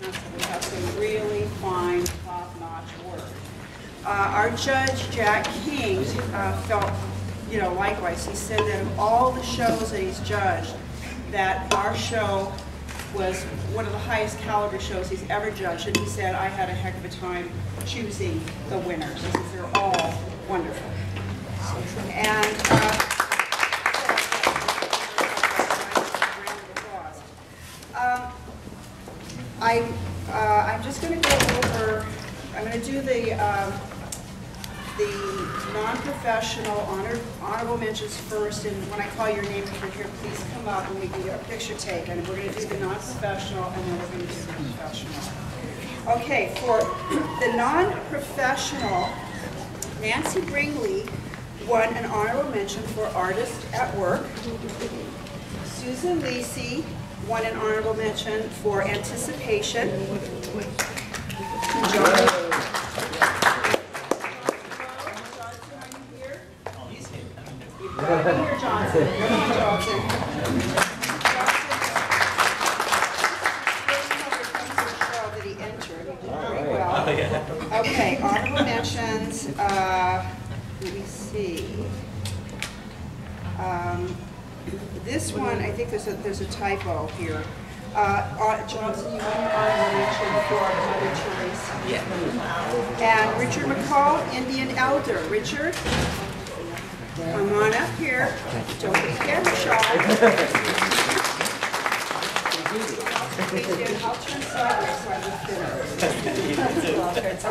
We have some really fine, top-notch work. Uh, Our judge, Jack King, uh, felt, you know, likewise, he said that of all the shows that he's judged, that our show was one of the highest caliber shows he's ever judged, and he said, I had a heck of a time choosing the winners, because they're all wonderful. And, uh, I, uh, I'm just going to go over, I'm going to do the, um, the non-professional honor, honorable mentions first, and when I call your name over here, please come up and we can get a picture taken. We're going to do the non-professional, and then we're going to do the professional. Okay, for the non-professional, Nancy Bringley won an honorable mention for Artist at Work. Susan Lisi won an honorable mention for Anticipation. John- here, Johnson. Johnson. Okay, honorable mentions, uh, let me see. Um, This one, I think there's a, there's a typo here. Uh, uh, Johnson, you want an honorable mention for Mother Teresa? Yeah. And Richard McCall, Indian Elder. Richard? Come on up here. Don't be camera shy. I'll turn sideways so I look thinner.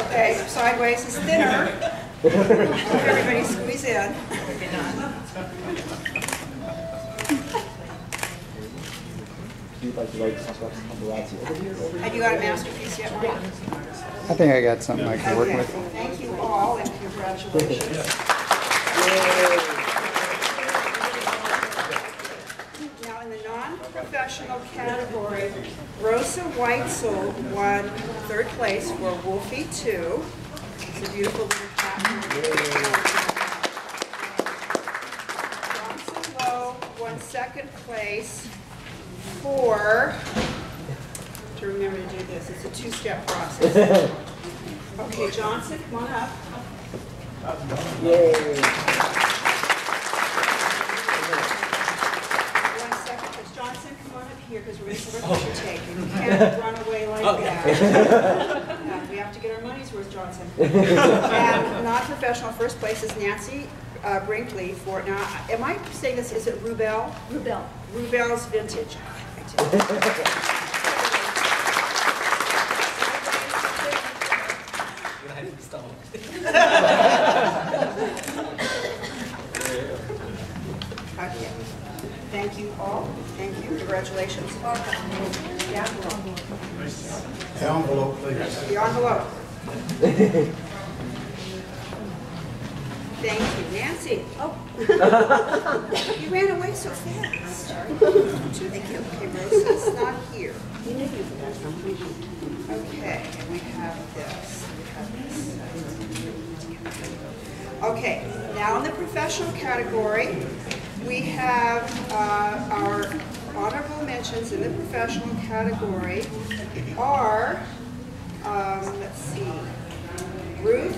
Okay, sideways is thinner. Everybody squeeze in. You'd like to write some paparazzi over here, over Have you got a masterpiece yet, Mark? I think I got something I can work Okay, with. thank you all and congratulations. Now, in the non-professional category, Rosa Weitzel won third place for Wolfie Two. It's a beautiful little cat. Johnson Lowe won second place for, to remember to do this, it's a two-step process. Okay, Johnson, come on up. One second, Ms. Johnson, come on up here, because we're going to have a picture taken. You can't run away like that. No, We have to get our money's worth, Johnson. And non-professional, first place is Nancy uh, Brinkley for, now, am I saying this, is it Rubel? Rubel. Rubel's Vintage. Okay. Thank you all. Thank you. Congratulations. Yeah, The envelope, please. the envelope. Thank you. Nancy? Oh. You ran away so fast. Thank you. Okay, Rosa's not here. Okay, and we have this. We have this. Okay, now in the professional category, we have uh, our honorable mentions in the professional category are, um, let's see, Ruth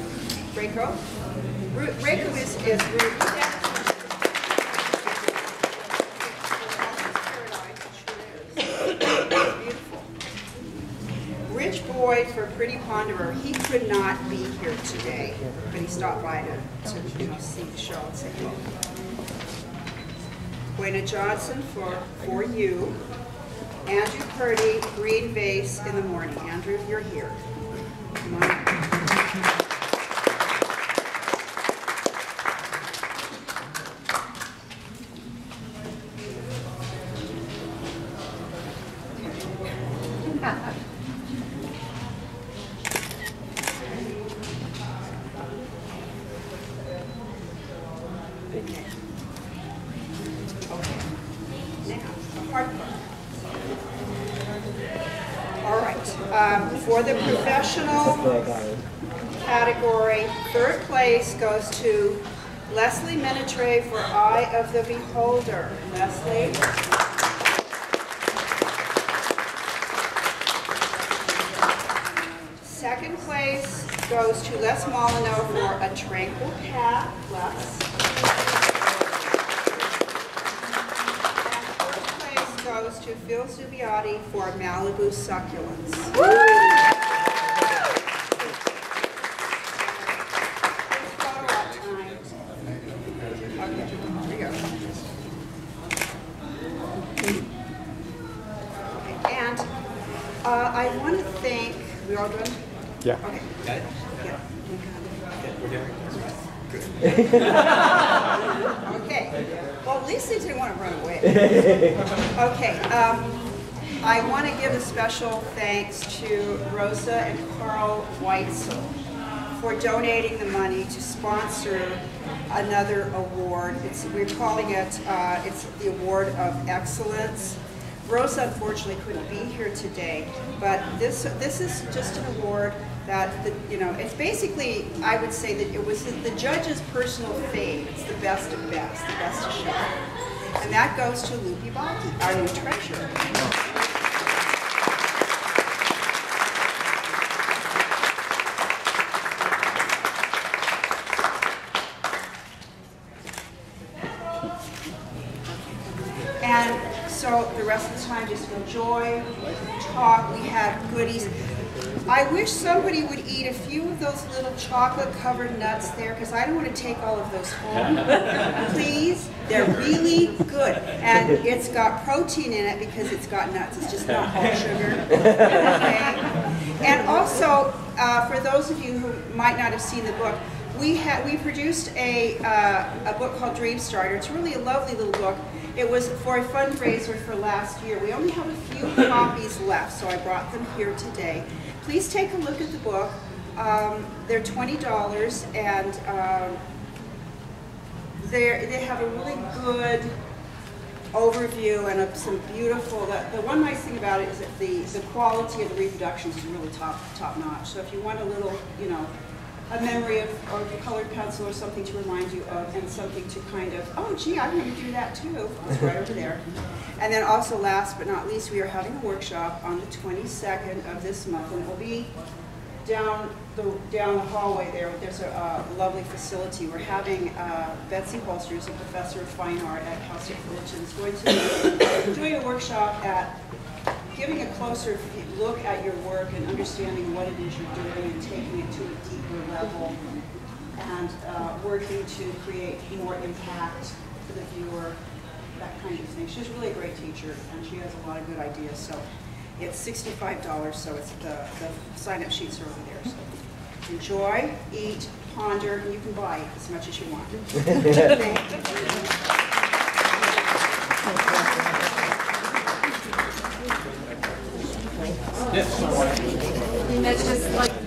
Rako. Ruth, is. Rich Boyd for Pretty Ponderer, he could not be here today, but he stopped by to, to, you know, see the show and say hello. Buena Johnson for For You. Andrew Purdy, Green Vase in the Morning. Andrew, you're here. All right. Um, for the professional category, third place goes to Leslie Minitre for Eye of the Beholder. Leslie. Second place goes to Les Molyneux for A Tranquil Path. Les. Goes to Phil Zubiotti for Malibu Succulents. Photo op. Okay, here we go. Okay, And uh, I want to thank, we all done? Yeah. Okay. Yeah. Okay, well, at least they didn't want to run away. Okay, um, I want to give a special thanks to Rosa and Carl Weitzel for donating the money to sponsor another award. It's, we're calling it, uh, it's the Award of Excellence. Rosa unfortunately couldn't be here today, but this, this is just an award that, the you know, it's basically, I would say that it was the judge's personal fave. It's the best of best, the best of show. And that goes to Lupi Baki, our new treasurer. And so the rest of the time, just enjoy, talk, we have goodies. I wish somebody would eat a few of those little chocolate-covered nuts there, because I don't want to take all of those home. Please, they're really good. And it's got protein in it because it's got nuts, it's just not all sugar. Okay? And also, uh, for those of you who might not have seen the book, we had we produced a uh, a book called Dream Starter. It's really a lovely little book. It was for a fundraiser for last year. We only have a few copies left, so I brought them here today. Please take a look at the book. Um, they're twenty dollars, and um, they they have a really good overview and a, some beautiful. The, the one nice thing about it is that the the quality of the reproductions is really top top notch. So if you want a little, you know, a memory of or a colored pencil or something to remind you of, and something to kind of, oh gee, I remember to do that too. It's right over there. And then also, last but not least, we are having a workshop on the 22nd of this month, and it will be down the down the hallway there. There's a uh, lovely facility. We're having uh, Betsy Holster, who's a professor of fine art at Cal State Fullerton, is going to be doing a workshop at giving a closer look at your work and understanding what it is you're doing and taking it to a deeper level and uh, working to create more impact for the viewer, that kind of thing. She's really a great teacher and she has a lot of good ideas. So it's $65, so it's the, the sign-up sheets are over there. So enjoy, eat, ponder, and you can buy as much as you want. That's just like